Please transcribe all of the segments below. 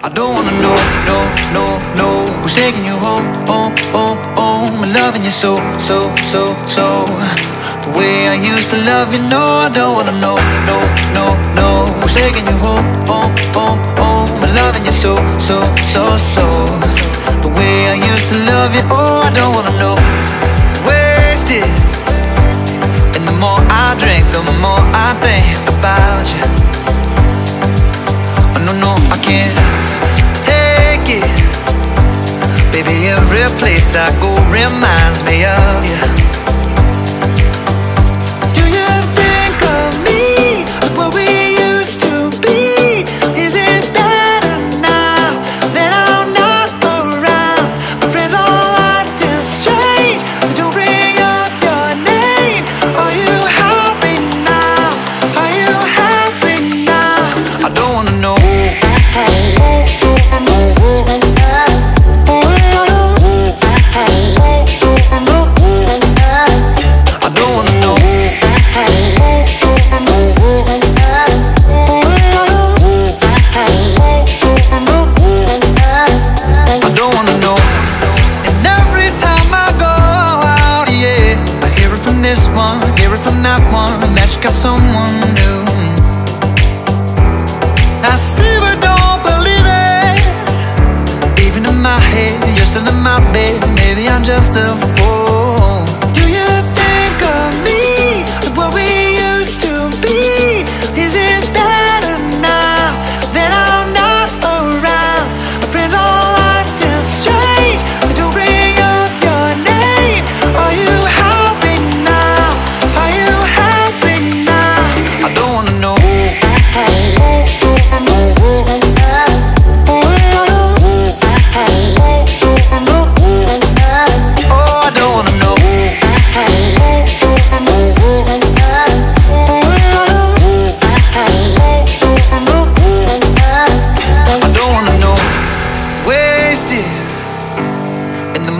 I don't wanna know, no, no, no Who's taking you home, home, home, home And loving you so, so, so, so. The way I used to love you, no I don't wanna know, no, no, no Who's taking you home, home, home, home And loving you so, so, so, so. The way I used to love you, oh I don't wanna know every place I go reminds me of you one, hear it from that one That you got someone new. I see but don't believe it. Even in my head, you're still in my bed. Maybe I'm just a fool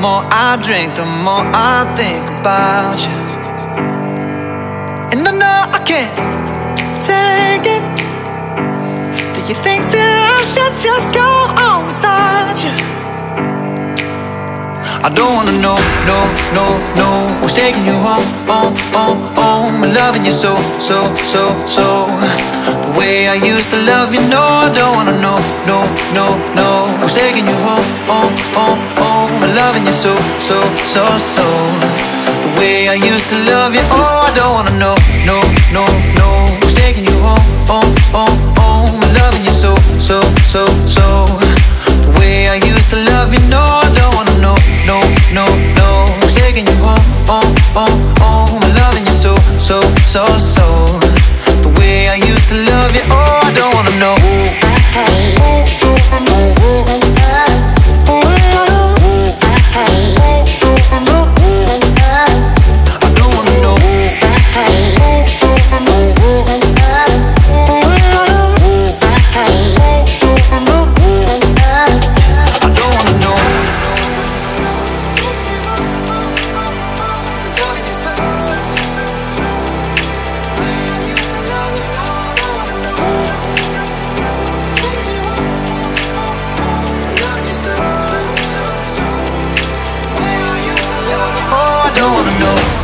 more I drink, the more I think about you. And I know I can't take it. Do you think that I should just go on without you? I don't wanna know, no, no, no Who's taking you home, home, home, home. And loving you so, so, so, so. The way I used to love you, no I don't wanna know, no, no, no Who's taking you home, home, home, loving you so, so, so, so The way I used to love you, oh I don't wanna know, no, no, no Who's taking you home, home, home, home loving you so, so, so, so The way I used to love you, no I don't wanna know, no, no, no Who's taking you home, home, home, home loving you so, so, so, so The way I used to love you, oh I don't wanna know I wanna know